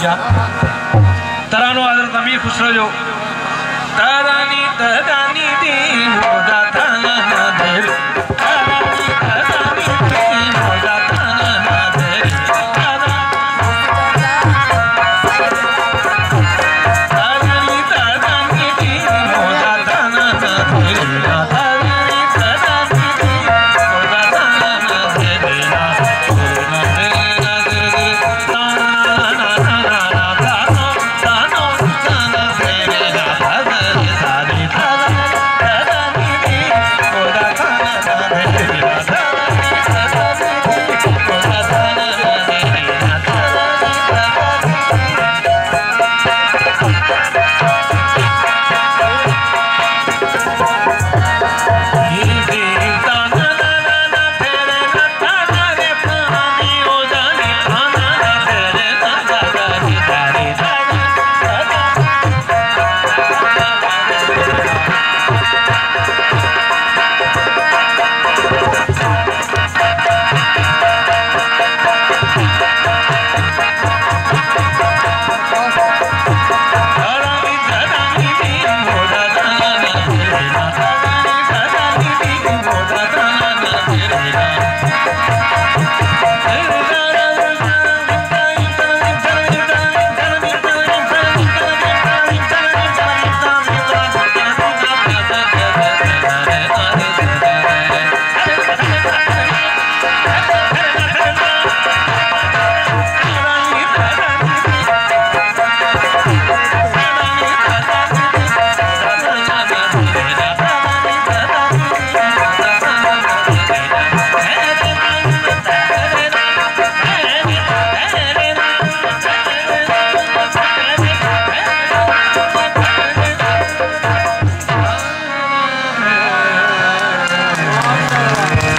पहुचा तरानो आदर तमीर खुश रहो तरानी तरानी दी मोदा